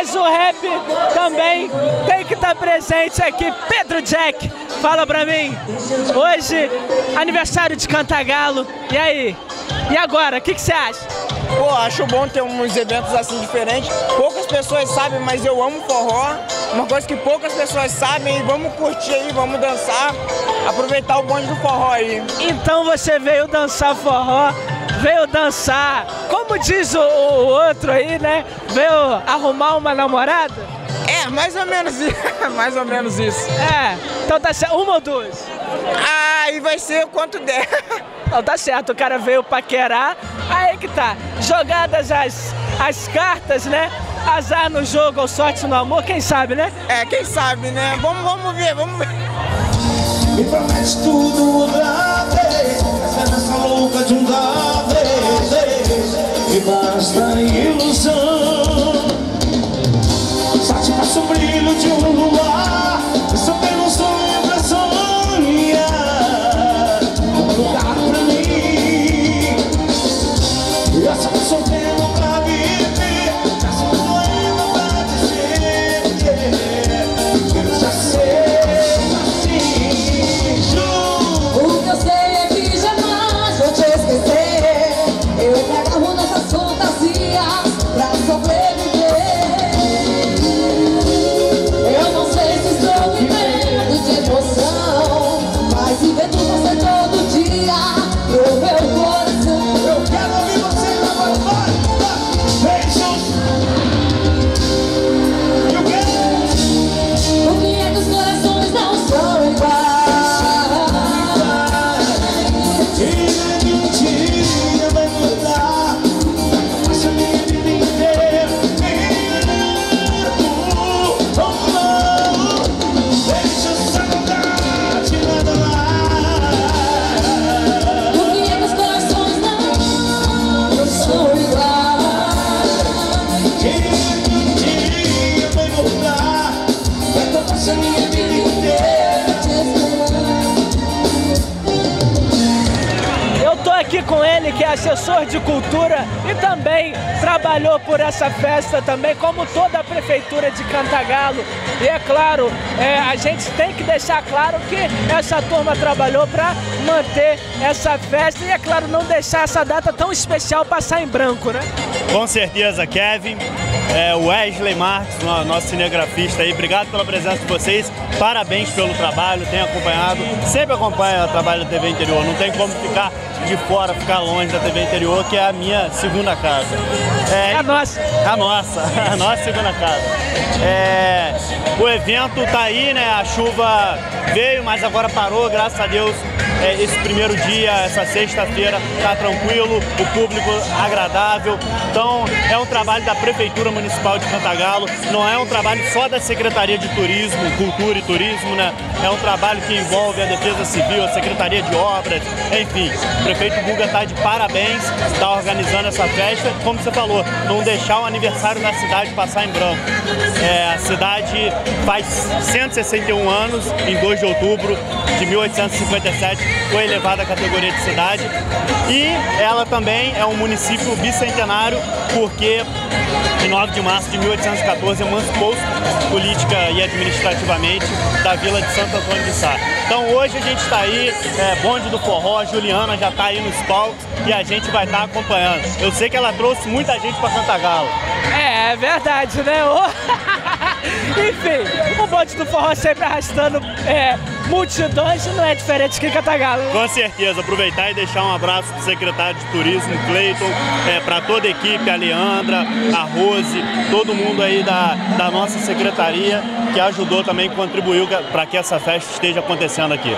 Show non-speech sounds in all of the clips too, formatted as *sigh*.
mas o rap também tem que estar presente aqui. Pedro Jack, fala pra mim. Hoje, aniversário de Cantagalo. E aí? E agora, o que você acha? Pô, acho bom ter uns eventos assim diferentes. Poucas pessoas sabem, mas eu amo forró. Uma coisa que poucas pessoas sabem. Vamos curtir aí, vamos dançar. Aproveitar o bonde do forró aí. Então você veio dançar forró, veio dançar, como diz o, o outro aí, né? Veio arrumar uma namorada? É, mais ou menos isso. *laughs* mais ou menos isso. É, então tá certo. Uma ou duas? Ah, e vai ser quanto der. Não, tá certo, o cara veio paquerar, aí que tá. Jogadas as, as cartas, né? Azar no jogo ou sorte no amor, quem sabe, né? É, quem sabe, né? Vamos, vamos ver, vamos ver. E promete tudo mudar, essa louca de um dar, e basta ilusão. Só te passa o brilho de um luar, trabalhou por essa festa também, como toda a prefeitura de Cantagalo. E é claro, é, a gente tem que deixar claro que essa turma trabalhou para manter essa festa e, é claro, não deixar essa data tão especial passar em branco, né? Com certeza, Kevin, é, Wesley Marques, no- nosso cinegrafista aí, obrigado pela presença de vocês, parabéns pelo trabalho, tenho acompanhado, sempre acompanho o trabalho da TV Interior, não tem como ficar de fora, ficar longe da TV Interior, que é a minha segunda casa. É a nossa. A nossa, *laughs* a nossa segunda casa. É, o evento tá aí, né? A chuva veio, mas agora parou, graças a Deus. É, esse primeiro dia, essa sexta-feira, tá tranquilo, o público agradável. Então, é um trabalho da Prefeitura Municipal de Cantagalo, não é um trabalho só da Secretaria de Turismo, Cultura e Turismo, né? É um trabalho que envolve a Defesa Civil, a Secretaria de Obras, enfim. O prefeito Guga tá de parabéns, está organizando essa festa. Como você falou, não deixar o aniversário da cidade passar em branco. É, a cidade faz 161 anos, em 2 de outubro de 1857, foi elevada à categoria de cidade. E ela também é um município bicentenário, porque em 9 de março de 1814 emancipou-se política e administrativamente da vila de Santo Antônio de Sá. Então hoje a gente está aí, é, bonde do forró, Juliana já está aí nos palcos e a gente vai estar acompanhando. Eu sei que ela trouxe muita gente para Cantagalo. É, é verdade, né? *laughs* *laughs* Enfim, o bonde do forró sempre arrastando é, multidões não é diferente que Catagalo. Com certeza, aproveitar e deixar um abraço para o secretário de Turismo, Cleiton, é, para toda a equipe, a Leandra, a Rose, todo mundo aí da, da nossa secretaria que ajudou também, contribuiu para que essa festa esteja acontecendo aqui.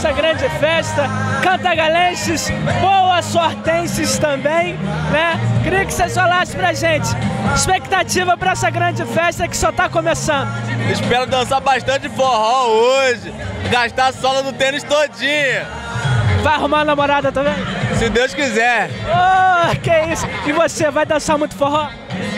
Essa grande festa. Cantagalenses, boa sortenses também, né? Queria que vocês falassem pra gente. Expectativa para essa grande festa que só tá começando. Espero dançar bastante forró hoje. Gastar a sola do tênis todinha. Vai arrumar namorada também? Se Deus quiser. Oh, que isso! E você, vai dançar muito forró?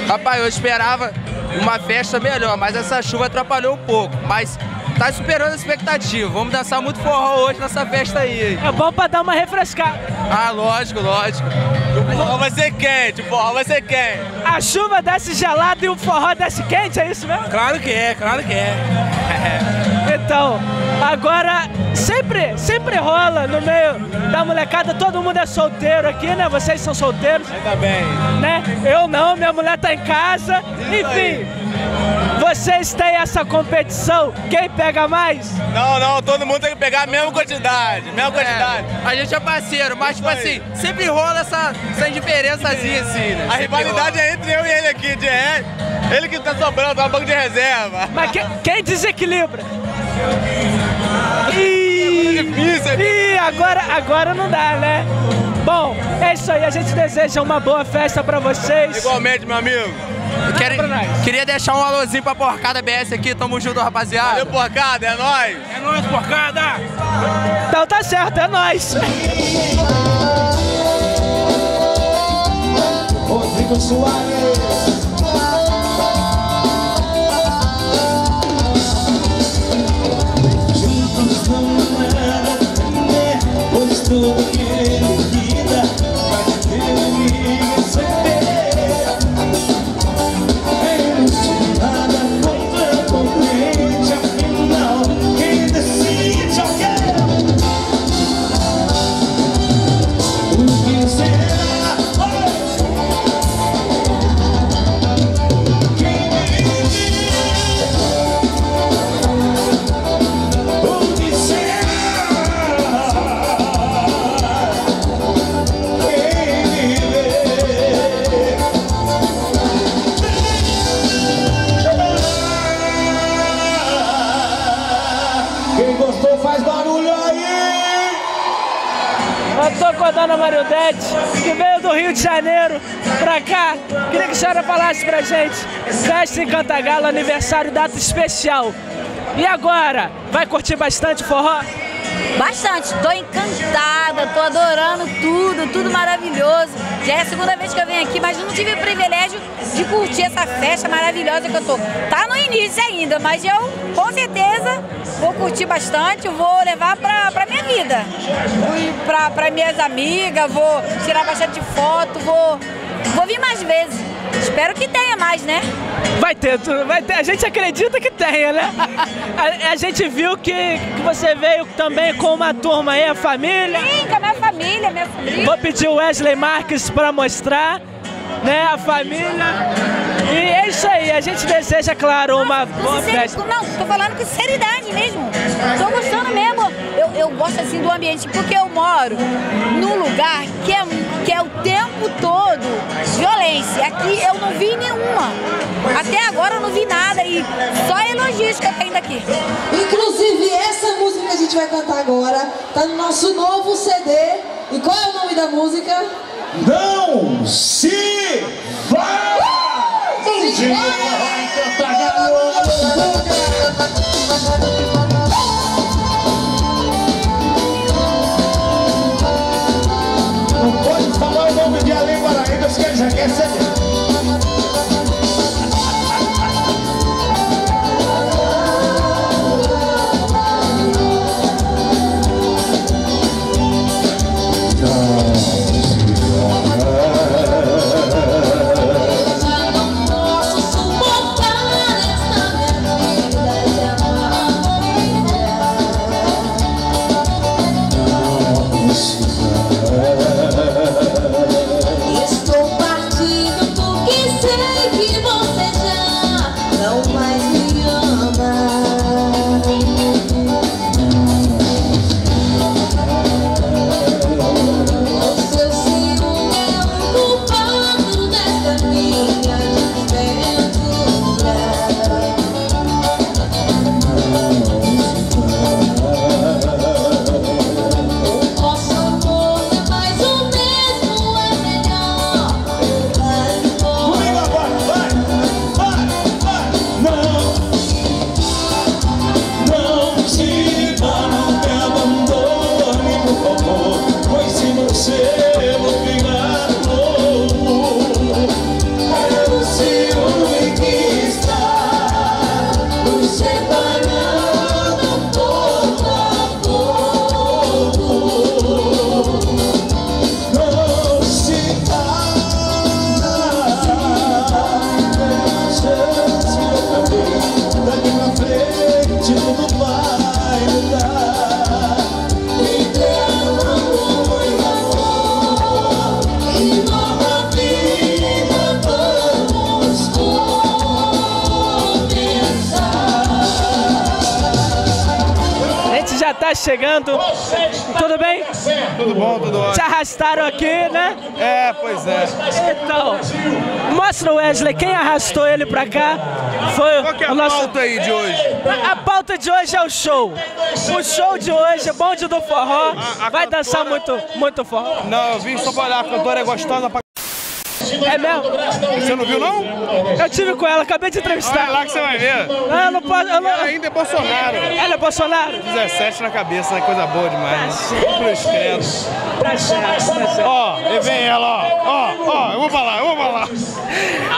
Rapaz, eu esperava uma festa melhor, mas essa chuva atrapalhou um pouco. Mas tá superando a expectativa. Vamos dançar muito forró hoje nessa festa aí. É bom pra dar uma refrescada. Ah, lógico, lógico. O forró vai ser quente, o forró vai ser quente. A chuva desce gelada e o forró desce quente, é isso mesmo? Claro que é, claro que é. *laughs* Então, agora sempre, sempre rola no meio da molecada, todo mundo é solteiro aqui, né? Vocês são solteiros, Ainda bem. né? Eu não, minha mulher tá em casa. Enfim, vocês têm essa competição, quem pega mais? Não, não, todo mundo tem que pegar a mesma quantidade, mesma quantidade. É, a gente é parceiro, mas tipo assim, sempre rola essa, essa indiferençazinha assim, né? A Sempre rivalidade rola. é entre eu e ele aqui, de é. Ele que tá sobrando, tá no banco de reserva. Mas quem, quem desequilibra? Ih, difícil, Ih, agora, agora não dá, né? Bom, é isso aí. A gente deseja uma boa festa pra vocês. Igualmente, meu amigo. Queria deixar um alôzinho pra porcada BS aqui, tamo junto, rapaziada. Valeu, porcada, é nóis. É nóis, porcada! Então tá certo, é nóis. Rodrigo Soares de Janeiro pra cá. Queria que a senhora falasse pra gente. Festa em Cantagalo, aniversário, data especial. E agora? Vai curtir bastante forró? Bastante, tô encantada, tô adorando tudo, tudo maravilhoso. Já é a segunda vez que eu venho aqui, mas não tive o privilégio de curtir essa festa maravilhosa que eu tô. Tá no início ainda, mas eu com certeza vou curtir bastante, vou levar pra, pra minha vida. Pra, pra minhas amigas, vou tirar bastante foto, vou, vou vir mais vezes. Espero que tenha mais, né? Vai ter, vai ter. A gente acredita que tenha, né? A, a gente viu que, que você veio também com uma turma aí, a família. Sim, com a minha família, minha família. Vou pedir o Wesley Marques para mostrar, né, a família. E é isso aí, a gente deseja, claro, uma boa festa. Não, tô falando com sinceridade mesmo. Tô gostando mesmo. Eu, eu gosto assim do ambiente, porque eu moro num lugar que é, que é o tempo todo violência. Aqui eu não vi nenhuma. Até agora eu não vi nada e só elogios que eu tenho daqui. Inclusive, essa música que a gente vai cantar agora tá no nosso novo CD. E qual é o nome da música? Não se vá! De vai cantar garoto! Paraíba, que já quer ser. Chegando. Tudo bem? Tudo bom, tudo ótimo. Te arrastaram aqui, né? É, pois é. Então, mostra o Wesley, quem arrastou ele pra cá foi Qual que é a nosso... pauta aí de hoje? A pauta de hoje é o show. O show de hoje, é bonde do forró, A- a vai dançar muito, cantora- muito forró. Não, eu vim só pra olhar, a cantora é gostosa pra É mesmo? Você não viu, não? Eu tive com ela, acabei de Olha entrevistar. lá que você vai ver. Ah, eu não posso... Eu não... Ela ainda é Bolsonaro. Ela é Bolsonaro? 17 na cabeça, né? Coisa boa demais. Né? Cruz credo. Tá certo, tá certo. Ó, e vem ela, ó. Ó, ó, eu vou falar, eu vou falar.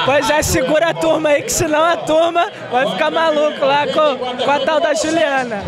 Pois é, segura a turma aí, que senão a turma vai ficar maluco lá com, com a tal da Juliana.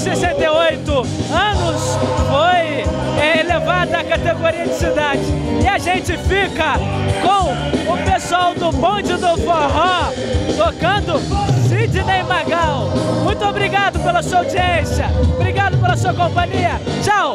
68 anos foi é, elevada à categoria de cidade. E a gente fica com o pessoal do Bonde do Forró tocando Sidney Magal. Muito obrigado pela sua audiência, obrigado pela sua companhia. Tchau!